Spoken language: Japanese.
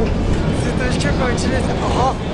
瀬戸内高校1年生あ